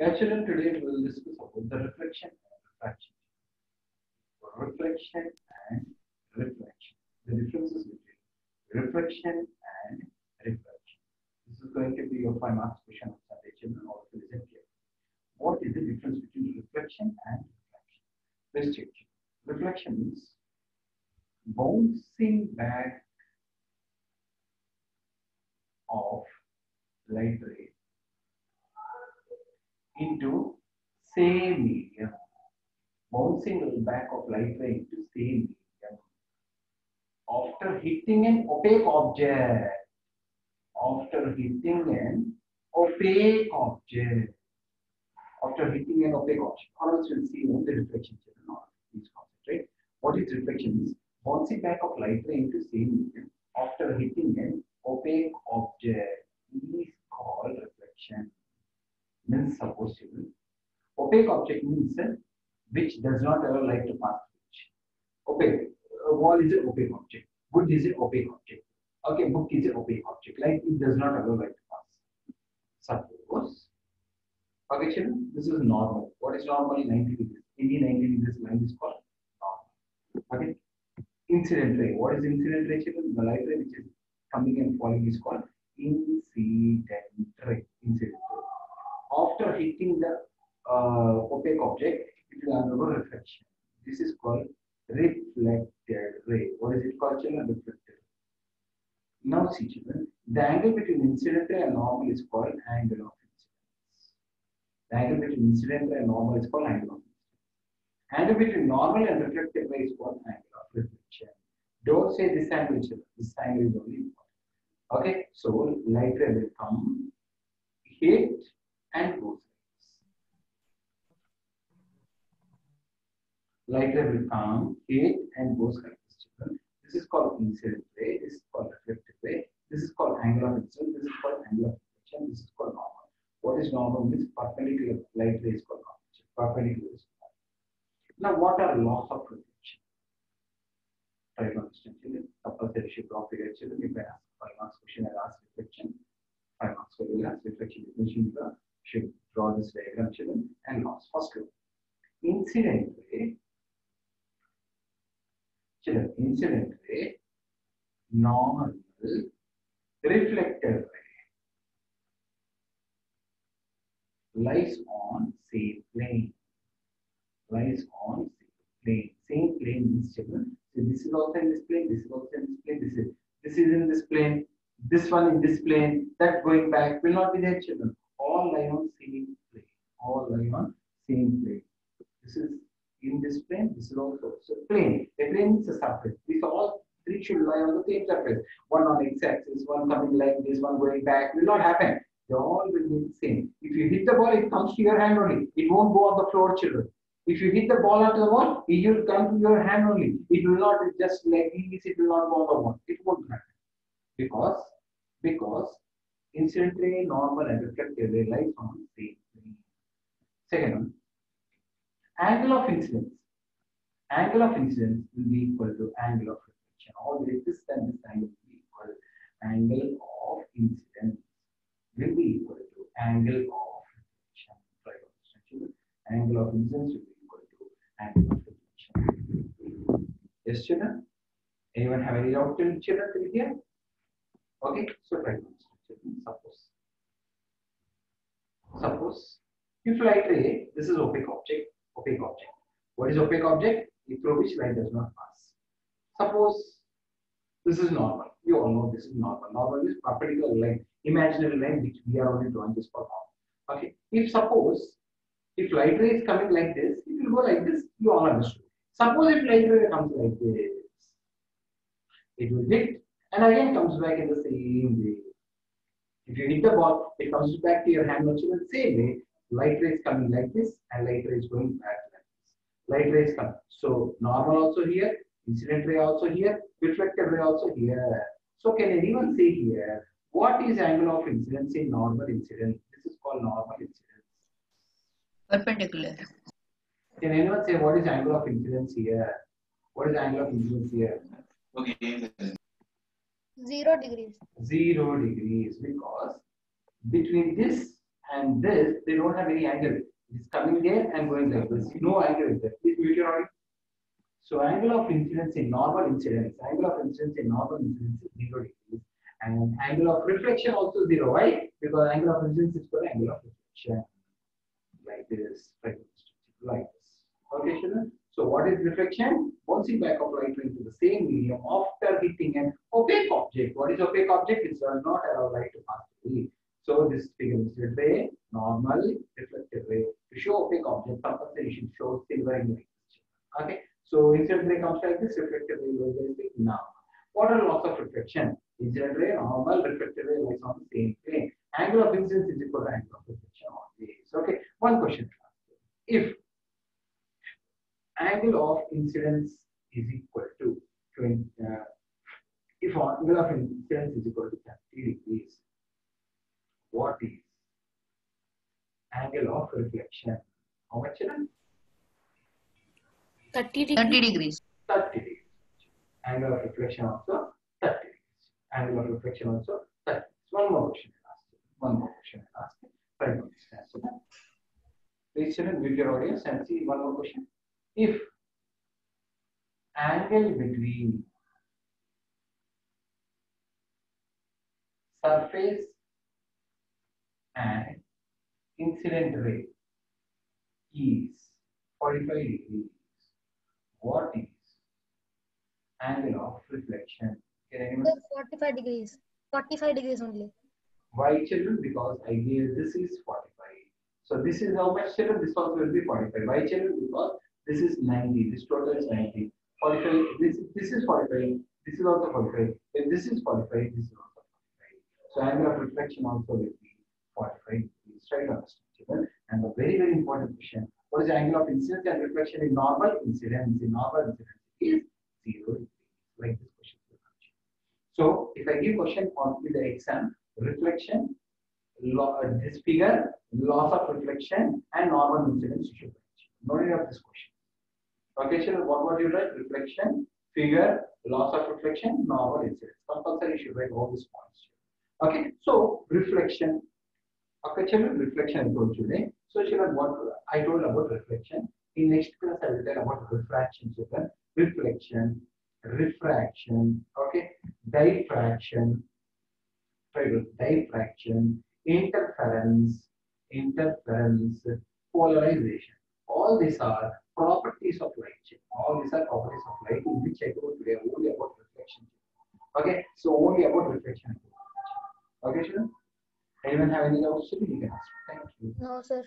Children, today we will discuss about the reflection and refraction. Reflection and reflection. The differences between reflection and refraction. This is going to be your five marks question on Sunday, children. Also listen here. What is the difference between reflection and refraction? Let's check. Reflection means bouncing back of light ray into same medium. Bouncing back of light ray into same medium. After hitting an opaque object. After hitting an opaque object. After hitting an opaque object. Or else we'll see the reflection please concentrate. What is reflection is bouncing back of light ray into same medium after hitting an opaque object is called reflection. Means suppose opaque object means which does not allow light to pass through. Opaque. A wall is an opaque object. Wood is an opaque object. Okay, book is an opaque object. Light it does not allow light to pass. Suppose. Okay, children, this is normal. What is normally 90 degrees? Any 90 degrees line is called normal. Okay. Incident ray. What is incident ray, children? The light ray which is coming and falling is called incident ray. Incident. After hitting the uh, opaque object, it will undergo reflection. This is called reflected ray. What is it called, children? Reflected. Now, see, children, the angle between incident ray and normal is called angle of incidence. The angle between incident ray and normal is called angle of incidence. Angle between normal and reflected ray is called angle of reflection. Don't say this angle, children. This angle is only important. Okay, so light ray will come, hit, and goes. Light ray will come, hit, and goes like this. Is called incident ray. This is called reflected ray. This is called angle of incidence. This is called angle of reflection. This is called normal. What is normal means perpendicular light ray is called normal. Perpendicular is called. Now, what are laws of reflection? Try to understand. Children. You should draw figure. Children, can ask five marks question and ask reflection. Five marks for will ask reflection. Should draw this diagram, children, and laws. First one, incident ray. Children, incident ray, normal, reflected ray lies on same plane. Lies on same plane. Same plane means children. So this is also in this plane. This is also in this plane. This is this is in this plane. This one in this plane. That going back will not be there, children. All lie on same plane. All lie on same plane. This is in this plane. This is also so plane. A plane is a surface. These all three should lie on the same surface. One on x-axis, one coming like this, one going back. Will not happen. They all will be the same. If you hit the ball, it comes to your hand only. It won't go on the floor, children. If you hit the ball onto the wall, it will come to your hand only. It will not just like this, it will not go on the wall. It won't happen. Because, because incident ray, normal and reflected ray lies on the same plane. Second one, angle of incidence. Angle of incidence will be equal to angle of reflection. Always this and this angle will be equal. Angle of incidence will be equal to angle of reflection. Angle of incidence will be equal to angle of reflection. Yes, children? Anyone have any doubt children till here? Okay, so to understand. Suppose. If light ray, this is opaque object, opaque object. What is opaque object? Through which light does not pass. Suppose this is normal. You all know this is normal. Normal is perpendicular line, imaginary line which we are only drawing this for now. Okay. If suppose if light ray is coming like this, it will go like this. You all understood. Suppose if light ray comes like this, it will hit and again comes back in the same way. If you hit the ball, it comes back to your hand also in the same way. Light ray is coming like this and light ray is going back like this. Light ray is coming. So normal also here, incident ray also here, reflected ray also here. So can anyone say here, what is angle of incidence in normal incidence? This is called normal incidence. Perpendicular. Can anyone say what is angle of incidence here? What is angle of incidence here? Okay. Zero degrees. Zero degrees because between this and this, they don't have any angle. It is coming there and going there. There's No angle there. So angle of incidence in normal incidence, angle of incidence in normal incidence is zero degrees. And angle of reflection also zero. Why? Because angle of incidence is to angle of reflection. Like this, like this, like this. Okay, children? So what is reflection? Bouncing back of light into the same medium after hitting an opaque object. What is opaque object? It does not allow light to pass through. So this figure is ray, normal, reflective ray. To show opaque object, compulsory should show silvering ray. Okay. So incident ray comes like this, reflective ray goes like. Now, what are laws of reflection? Incident ray, normal, reflective ray lies on the same plane. Angle of incidence is equal to angle of reflection on this. Okay. One question. If angle of incidence is equal to 20, uh, if angle of incidence is equal to 30 degrees, what is angle of reflection? How much? Children? 30 30 degrees. degrees. 30 degrees. Angle of reflection also 30 degrees. Angle of reflection also 30 degrees. One more question I'll ask you. One more question I'll ask you. Five more questions. okay? Please children, mute your audience and see one more question. If angle between surface and incident ray is 45 degrees, what is angle of reflection? Can anyone? 45 degrees. 45 degrees only. Why children? Because I gave this is 45. So this is how much children? This also will be 45. Why children? Because this is 90. This total is 90. 45. This, this is 45. This is also 45. If this is 45, this is also 45. So angle of reflection also will be 45 degrees. Try to understand. And a very, very important question. What is the angle of incidence and reflection in normal incidence? In normal incidence is 0 degrees. Like this question. So if I give question on the exam, reflection, uh, this figure, laws of reflection, and normal incidence you should write. No need of this question. Okay, children, what was you write? Reflection, figure, laws of reflection, normal incidence. Compulsory you should write all these points. Okay, so reflection. Okay, children, reflection I told you today. So children, what I told about reflection. In next class I will tell about refraction, children. Reflection, refraction, okay, diffraction, diffraction, interference, interference, polarization. All these are. Are properties of light in which I told today only about reflection. Okay, so only about reflection. Okay, children? Anyone have any doubts? Thank you. No, sir.